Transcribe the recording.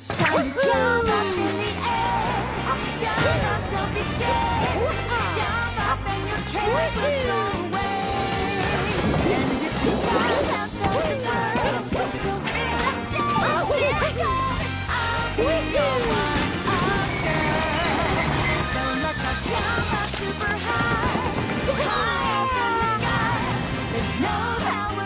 It's time to jump up in the air. Jump up, don't be scared. Jump up and your cares will soar away. And if you dive out, so just work. Don't feel a. Here I go. I'll be your one under. So let's all jump up super high. High up in the sky. There's no power.